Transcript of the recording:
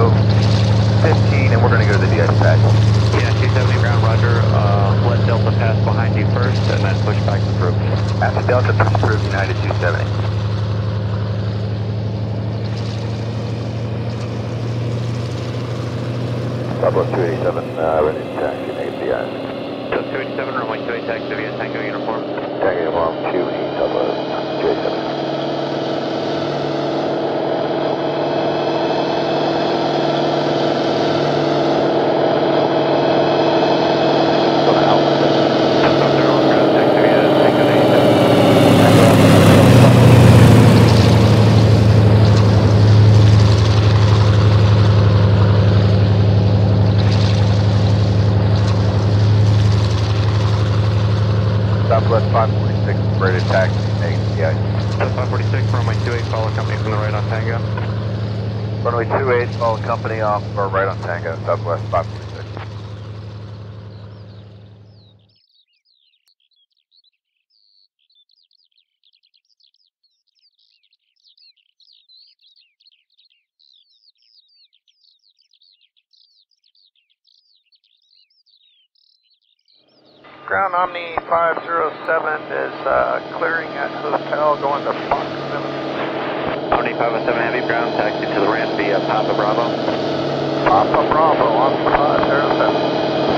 boat 15, and we're going to go to the DX pack. Yeah, 270 ground, roger. Uh, let Delta pass behind you first, and then push back to through. After Delta, push through United 270. Bravo 287, uh, ready to taxi, negative DI. So 287, runway 28 taxi, via Tango uniform. Tango uniform, Southwest 546, ready to taxi, DI. Just 546, runway 28, follow company from the right on Tango. Runway 28, follow company off or right on Tango, Southwest 546. Ground Omni 507 is uh, clearing at hotel going to Fox 7. Omni 507 Heavy, ground taxi to the ramp via Papa Bravo. Papa Bravo on 507.